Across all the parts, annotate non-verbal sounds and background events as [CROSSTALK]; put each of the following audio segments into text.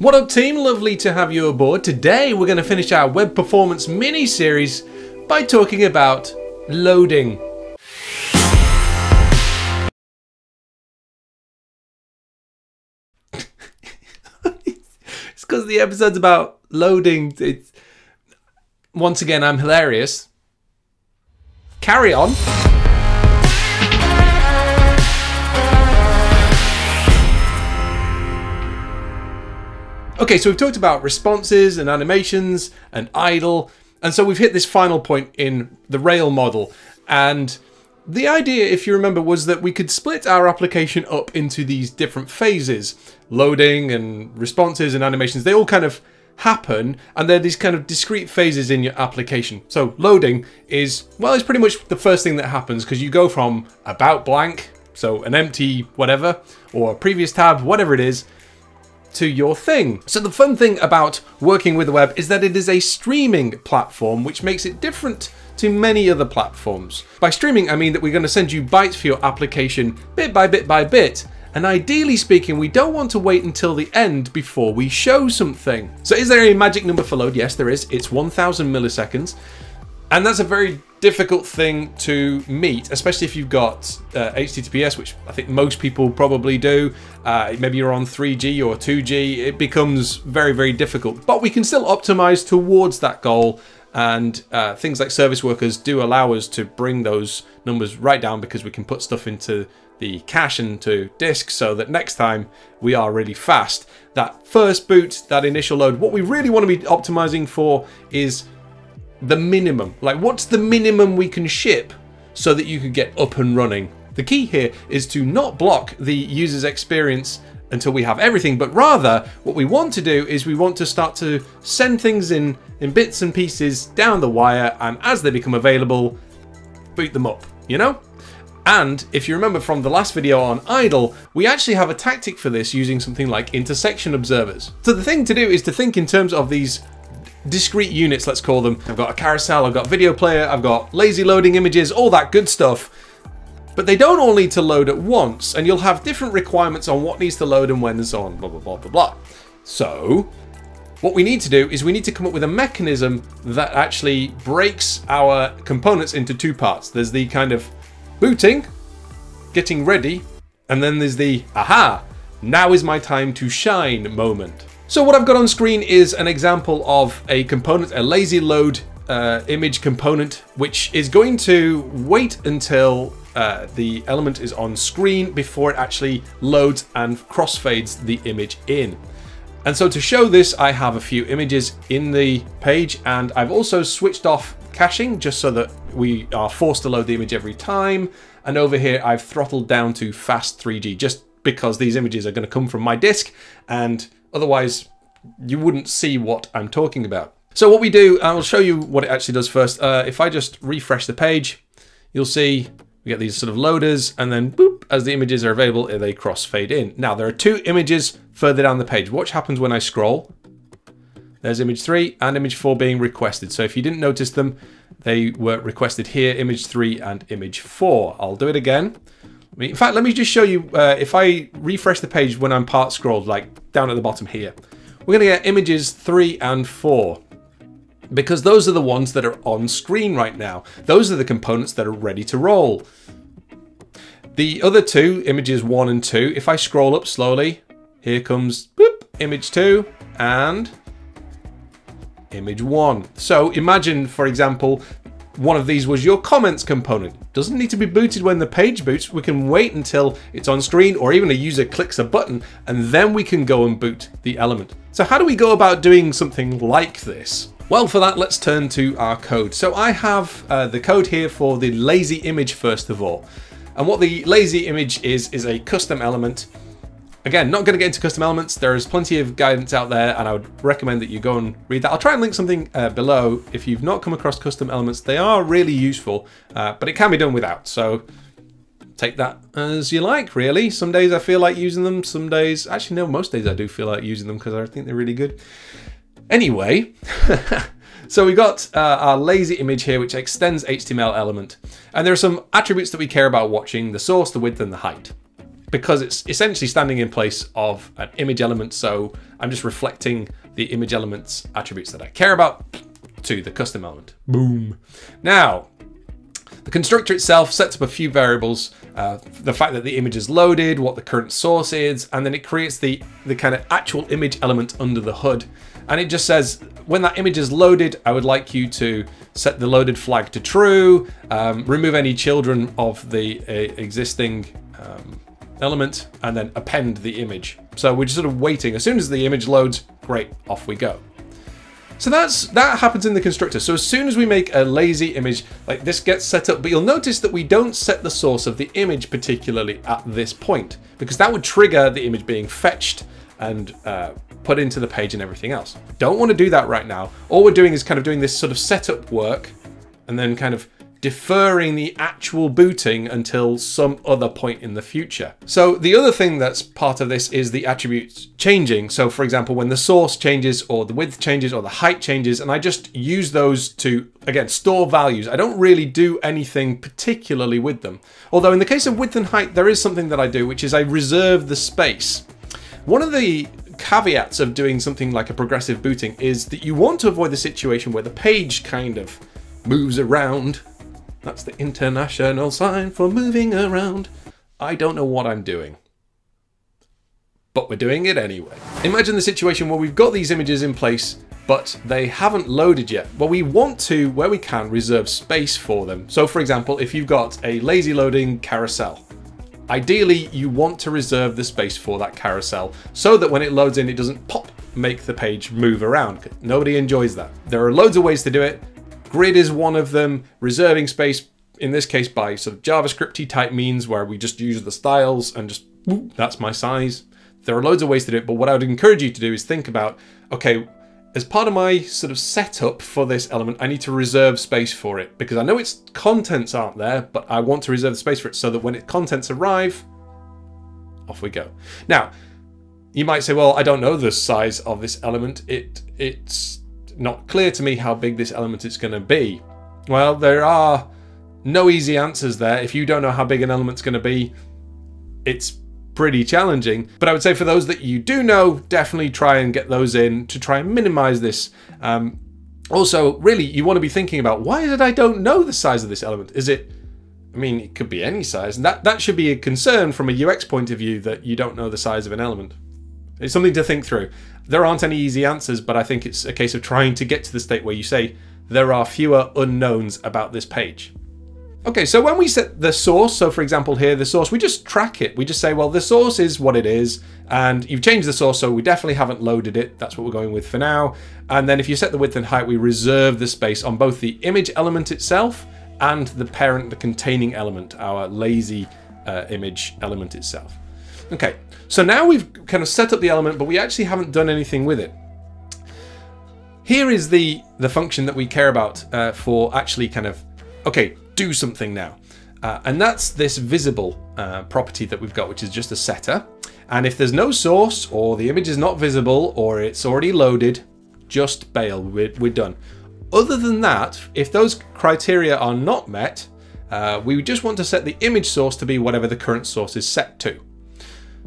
What up team, lovely to have you aboard. Today we're going to finish our web performance mini series by talking about loading. it's because the episode's about loading. It's... Once again, I'm hilarious. Carry on. Okay, so we've talked about responses and animations and idle, and so we've hit this final point in the Rail model. And the idea, if you remember, was that we could split our application up into these different phases. Loading and responses and animations, they all kind of happen, and they're these kind of discrete phases in your application. So loading is, well, it's pretty much the first thing that happens, because you go from about blank, so an empty whatever, or a previous tab, whatever it is, to your thing. So the fun thing about working with the web is that it is a streaming platform, which makes it different to many other platforms. By streaming, I mean that we're going to send you bytes for your application bit by bit by bit. And ideally speaking, we don't want to wait until the end before we show something. So is there a magic number for load? Yes, there is. It's 1000 milliseconds. And that's a very difficult thing to meet, especially if you've got uh, HTTPS, which I think most people probably do. Uh, maybe you're on 3G or 2G. It becomes very, very difficult. But we can still optimize towards that goal. And uh, things like service workers do allow us to bring those numbers right down because we can put stuff into the cache and to disk so that next time we are really fast. That first boot, that initial load, what we really want to be optimizing for is the minimum. Like, what's the minimum we can ship so that you could get up and running? The key here is to not block the user's experience until we have everything, but rather what we want to do is we want to start to send things in, in bits and pieces down the wire, and as they become available, boot them up, you know? And if you remember from the last video on idle, we actually have a tactic for this using something like intersection observers. So the thing to do is to think in terms of these discrete units, let's call them. I've got a carousel, I've got video player, I've got lazy loading images, all that good stuff. But they don't all need to load at once, and you'll have different requirements on what needs to load and when and so on, blah, blah, blah, blah, blah. So, what we need to do is we need to come up with a mechanism that actually breaks our components into two parts. There's the kind of booting, getting ready, and then there's the, aha, now is my time to shine moment. So what I've got on screen is an example of a component, a lazy load uh, image component, which is going to wait until uh, the element is on screen before it actually loads and crossfades the image in. And so to show this, I have a few images in the page and I've also switched off caching just so that we are forced to load the image every time. And over here, I've throttled down to fast 3G just because these images are going to come from my disk and Otherwise, you wouldn't see what I'm talking about. So what we do, I'll show you what it actually does first. Uh, if I just refresh the page, you'll see we get these sort of loaders and then boop, as the images are available, they crossfade in. Now there are two images further down the page. Watch happens when I scroll. There's image three and image four being requested. So if you didn't notice them, they were requested here, image three and image four. I'll do it again. In fact, let me just show you, uh, if I refresh the page when I'm part scrolled, like down at the bottom here, we're going to get images 3 and 4. Because those are the ones that are on screen right now. Those are the components that are ready to roll. The other two, images 1 and 2, if I scroll up slowly, here comes boop, image 2 and image 1. So imagine, for example, one of these was your comments component. Doesn't need to be booted when the page boots. We can wait until it's on screen or even a user clicks a button and then we can go and boot the element. So how do we go about doing something like this? Well, for that, let's turn to our code. So I have uh, the code here for the lazy image first of all. And what the lazy image is, is a custom element Again, not going to get into custom elements. There is plenty of guidance out there, and I would recommend that you go and read that. I'll try and link something uh, below if you've not come across custom elements. They are really useful, uh, but it can be done without. So take that as you like, really. Some days I feel like using them. Some days, actually, no, most days I do feel like using them because I think they're really good. Anyway, [LAUGHS] so we've got uh, our lazy image here, which extends HTML element. And there are some attributes that we care about watching, the source, the width, and the height. Because it's essentially standing in place of an image element. So I'm just reflecting the image element's attributes that I care about to the custom element. Boom. Now, the constructor itself sets up a few variables, uh, the fact that the image is loaded, what the current source is, and then it creates the, the kind of actual image element under the hood. And it just says, when that image is loaded, I would like you to set the loaded flag to true, um, remove any children of the uh, existing um, element, and then append the image. So we're just sort of waiting. As soon as the image loads, great, off we go. So that's that happens in the constructor. So as soon as we make a lazy image, like this gets set up, but you'll notice that we don't set the source of the image particularly at this point, because that would trigger the image being fetched and uh, put into the page and everything else. Don't want to do that right now. All we're doing is kind of doing this sort of setup work and then kind of deferring the actual booting until some other point in the future. So the other thing that's part of this is the attributes changing. So for example, when the source changes or the width changes or the height changes, and I just use those to, again, store values. I don't really do anything particularly with them. Although in the case of width and height, there is something that I do, which is I reserve the space. One of the caveats of doing something like a progressive booting is that you want to avoid the situation where the page kind of moves around that's the international sign for moving around. I don't know what I'm doing. But we're doing it anyway. Imagine the situation where we've got these images in place, but they haven't loaded yet. Well, we want to, where we can, reserve space for them. So for example, if you've got a lazy loading carousel, ideally you want to reserve the space for that carousel so that when it loads in, it doesn't pop, make the page move around. Nobody enjoys that. There are loads of ways to do it. Grid is one of them, reserving space, in this case by sort of JavaScripty type means where we just use the styles and just, that's my size. There are loads of ways to do it, but what I would encourage you to do is think about, okay, as part of my sort of setup for this element, I need to reserve space for it because I know its contents aren't there, but I want to reserve the space for it so that when its contents arrive, off we go. Now, you might say, well, I don't know the size of this element. It It's not clear to me how big this element is going to be. Well, there are no easy answers there. If you don't know how big an element's going to be, it's pretty challenging. But I would say for those that you do know, definitely try and get those in to try and minimize this. Um, also, really, you want to be thinking about why is it I don't know the size of this element? Is it, I mean, it could be any size. And that, that should be a concern from a UX point of view that you don't know the size of an element. It's something to think through. There aren't any easy answers, but I think it's a case of trying to get to the state where you say, there are fewer unknowns about this page. Okay, so when we set the source, so for example here, the source, we just track it. We just say, well, the source is what it is, and you've changed the source, so we definitely haven't loaded it. That's what we're going with for now. And then if you set the width and height, we reserve the space on both the image element itself and the parent, the containing element, our lazy uh, image element itself. Okay, so now we've kind of set up the element, but we actually haven't done anything with it. Here is the, the function that we care about uh, for actually kind of, okay, do something now. Uh, and that's this visible uh, property that we've got, which is just a setter. And if there's no source, or the image is not visible, or it's already loaded, just bail, we're, we're done. Other than that, if those criteria are not met, uh, we just want to set the image source to be whatever the current source is set to.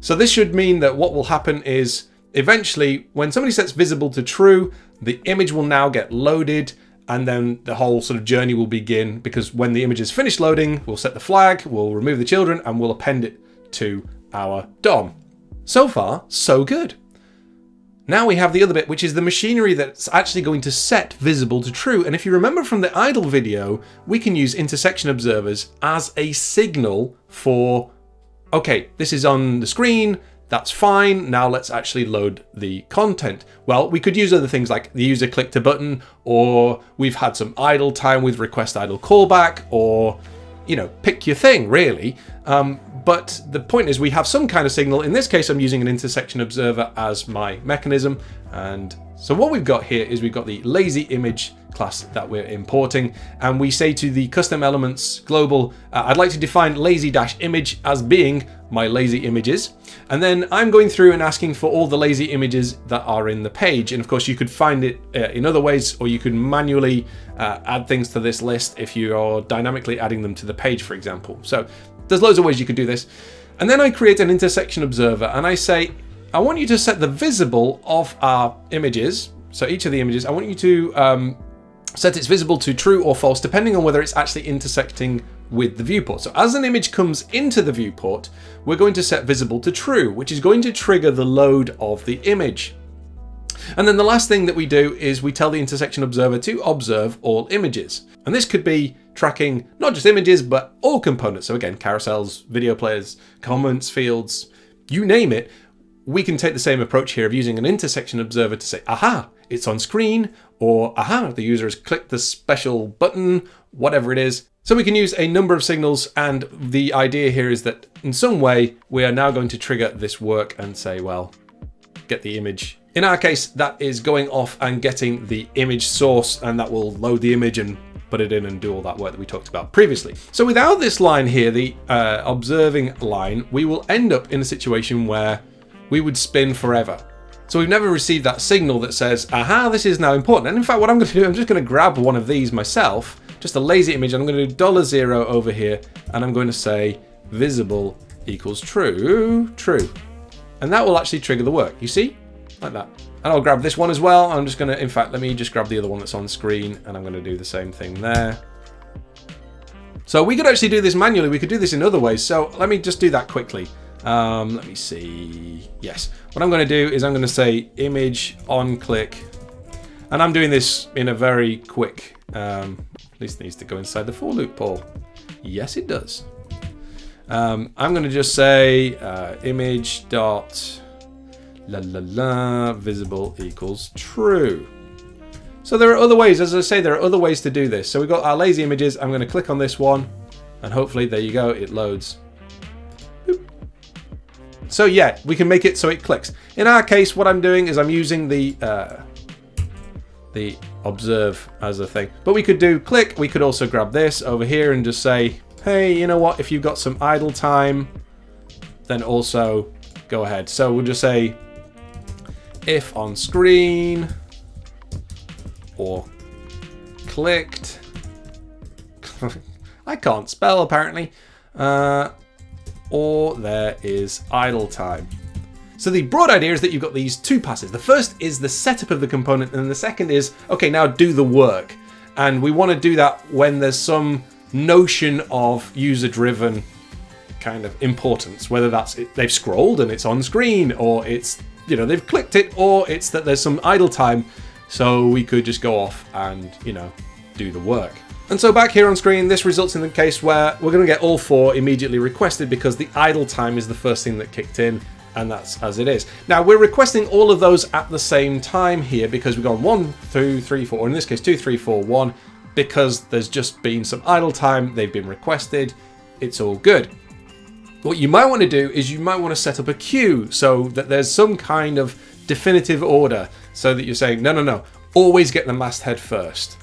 So this should mean that what will happen is eventually when somebody sets visible to true, the image will now get loaded and then the whole sort of journey will begin because when the image is finished loading, we'll set the flag, we'll remove the children and we'll append it to our DOM. So far, so good. Now we have the other bit, which is the machinery that's actually going to set visible to true. And if you remember from the idle video, we can use intersection observers as a signal for okay, this is on the screen, that's fine, now let's actually load the content. Well, we could use other things like the user clicked a button, or we've had some idle time with request idle callback, or, you know, pick your thing, really. Um, but the point is we have some kind of signal. In this case, I'm using an intersection observer as my mechanism, and so what we've got here is we've got the lazy image class that we're importing. And we say to the custom elements global uh, I'd like to define lazy-image as being my lazy images. And then I'm going through and asking for all the lazy images that are in the page. And of course you could find it uh, in other ways or you could manually uh, add things to this list if you are dynamically adding them to the page for example. So there's loads of ways you could do this. And then I create an intersection observer and I say, I want you to set the visible of our images. So each of the images, I want you to um, set its visible to true or false, depending on whether it's actually intersecting with the viewport. So as an image comes into the viewport, we're going to set visible to true, which is going to trigger the load of the image. And then the last thing that we do is we tell the intersection observer to observe all images. And this could be tracking not just images, but all components. So again, carousels, video players, comments, fields, you name it. We can take the same approach here of using an intersection observer to say, aha, it's on screen, or aha, the user has clicked the special button, whatever it is. So we can use a number of signals and the idea here is that in some way we are now going to trigger this work and say, well, get the image. In our case, that is going off and getting the image source and that will load the image and put it in and do all that work that we talked about previously. So without this line here, the uh, observing line, we will end up in a situation where we would spin forever. So we've never received that signal that says, aha, this is now important. And in fact, what I'm going to do, I'm just going to grab one of these myself, just a lazy image. I'm going to do dollar zero over here, and I'm going to say visible equals true, true. And that will actually trigger the work, you see? Like that. And I'll grab this one as well. I'm just going to, in fact, let me just grab the other one that's on screen, and I'm going to do the same thing there. So we could actually do this manually. We could do this in other ways. So let me just do that quickly. Um, let me see. Yes. What I'm going to do is I'm going to say image on click. And I'm doing this in a very quick... Um, at least needs to go inside the for loop, Paul. Yes, it does. Um, I'm going to just say uh, image dot la la la visible equals true. So there are other ways, as I say, there are other ways to do this. So we've got our lazy images. I'm going to click on this one, and hopefully, there you go, it loads. So yeah, we can make it so it clicks. In our case, what I'm doing is I'm using the uh, the observe as a thing. But we could do click. We could also grab this over here and just say, hey, you know what? If you've got some idle time, then also go ahead. So we'll just say if on screen or clicked. [LAUGHS] I can't spell apparently. Uh, or there is idle time. So the broad idea is that you've got these two passes. The first is the setup of the component, and the second is, okay, now do the work. And we want to do that when there's some notion of user-driven kind of importance, whether that's it, they've scrolled and it's on screen, or it's, you know, they've clicked it, or it's that there's some idle time, so we could just go off and, you know, do the work. And so back here on screen, this results in the case where we're going to get all four immediately requested because the idle time is the first thing that kicked in, and that's as it is. Now, we're requesting all of those at the same time here because we've gone one, two, three, four, in this case, two, three, four, one, because there's just been some idle time, they've been requested, it's all good. What you might want to do is you might want to set up a queue so that there's some kind of definitive order so that you're saying, no, no, no, always get the masthead first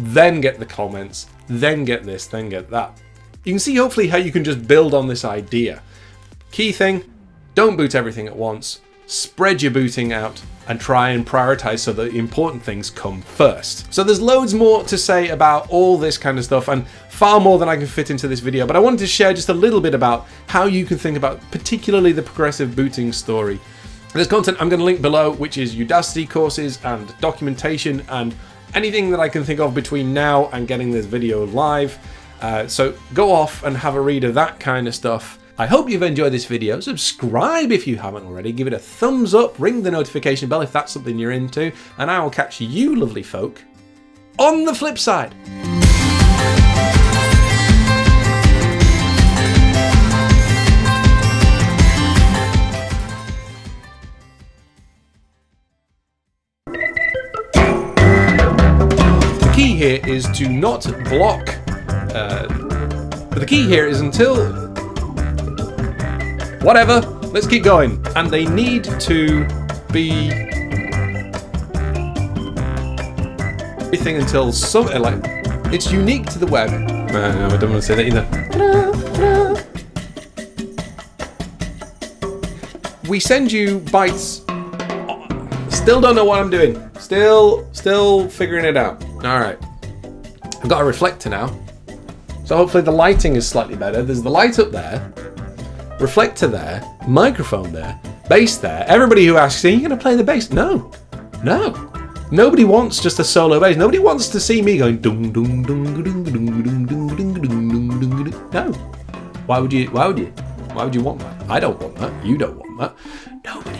then get the comments, then get this, then get that. You can see hopefully how you can just build on this idea. Key thing, don't boot everything at once, spread your booting out and try and prioritize so that the important things come first. So there's loads more to say about all this kind of stuff and far more than I can fit into this video, but I wanted to share just a little bit about how you can think about particularly the progressive booting story. There's content I'm going to link below, which is Udacity courses and documentation and anything that I can think of between now and getting this video live. Uh, so go off and have a read of that kind of stuff. I hope you've enjoyed this video. Subscribe if you haven't already. Give it a thumbs up. Ring the notification bell if that's something you're into. And I will catch you lovely folk on the flip side. Here is to not block. Uh, but the key here is until. Whatever. Let's keep going. And they need to be. Everything until some. Uh, like. It's unique to the web. Uh, no, I don't want to say that either. We send you bytes. Still don't know what I'm doing. Still, still figuring it out. Alright. I've got a reflector now. So hopefully the lighting is slightly better. There's the light up there. reflector there, microphone there, bass there. Everybody who asks, "Are you going to play the bass?" No, no. Nobody wants just a solo bass. Nobody wants to see me going dung dung dung dung dung dung dung dung dung dung dung. No. Why would you? Why would you? Why would you want that? I don't want that. You don't want that. Nobody.